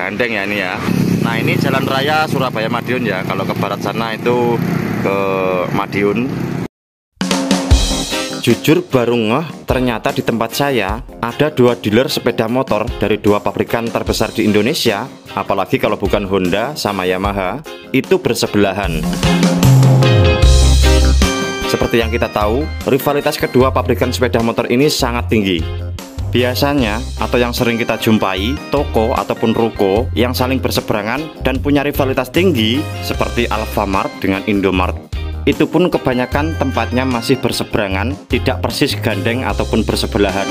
gandeng ya ini ya. Nah ini jalan raya Surabaya Madiun ya. Kalau ke barat sana itu ke Madiun. Jujur baru ngeh ternyata di tempat saya ada dua dealer sepeda motor dari dua pabrikan terbesar di Indonesia. Apalagi kalau bukan Honda sama Yamaha itu bersebelahan. Seperti yang kita tahu rivalitas kedua pabrikan sepeda motor ini sangat tinggi Biasanya, atau yang sering kita jumpai, toko ataupun ruko yang saling berseberangan dan punya rivalitas tinggi seperti Alfamart dengan Indomart. Itu pun kebanyakan tempatnya masih berseberangan, tidak persis gandeng ataupun bersebelahan.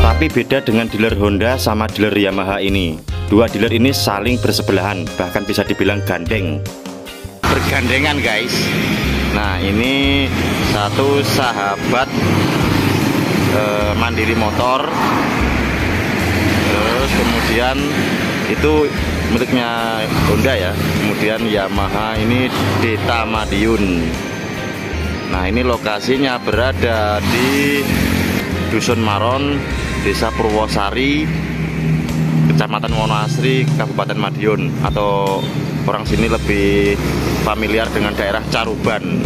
Tapi beda dengan dealer Honda sama dealer Yamaha ini. Dua dealer ini saling bersebelahan, bahkan bisa dibilang gandeng. Bergandengan guys. Nah ini satu sahabat eh, mandiri motor. Terus kemudian itu miliknya Honda ya. Kemudian Yamaha ini Deta Madiun. Nah ini lokasinya berada di Dusun Maron Desa Purwosari Kecamatan Wonoasri Kabupaten Madiun atau orang sini lebih familiar dengan daerah Caruban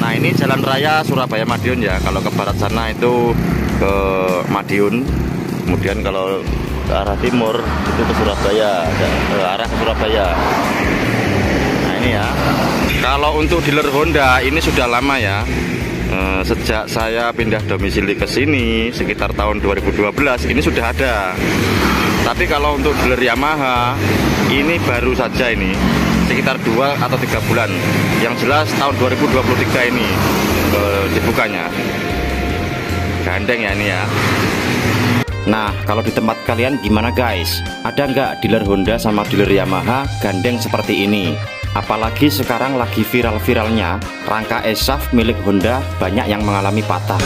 Nah ini jalan raya Surabaya Madiun ya. Kalau ke barat sana itu ke Madiun. Kemudian kalau ke arah timur itu ke Surabaya, ke arah ke Surabaya. Nah ini ya. Kalau untuk dealer Honda ini sudah lama ya. Eh, sejak saya pindah domisili ke sini sekitar tahun 2012 ini sudah ada. Tapi kalau untuk dealer Yamaha ini baru saja ini sekitar dua atau tiga bulan. Yang jelas tahun 2023 ini uh, dibukanya. Gandeng ya ini ya. Nah, kalau di tempat kalian gimana guys? Ada nggak dealer Honda sama dealer Yamaha gandeng seperti ini? Apalagi sekarang lagi viral-viralnya, rangka esaf milik Honda banyak yang mengalami patah.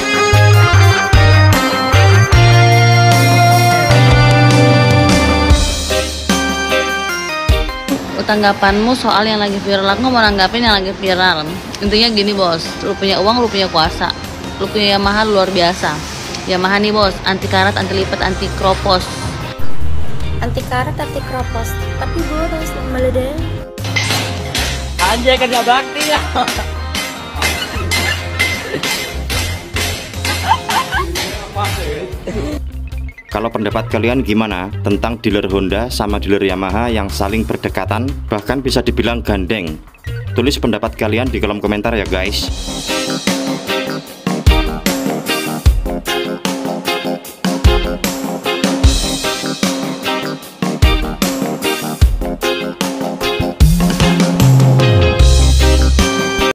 Tanggapanmu soal yang lagi viral. Aku mau nanggapin yang lagi viral. Intinya gini bos. Lu punya uang lu punya kuasa. Lu punya Yamaha luar biasa. Yamaha nih bos. Anti karat anti lipat anti kropos. Anti karat anti kropos. Tapi boros meledeng anjay kerja bakti ya Kalau pendapat kalian gimana tentang dealer Honda sama dealer Yamaha yang saling berdekatan bahkan bisa dibilang gandeng? Tulis pendapat kalian di kolom komentar ya guys.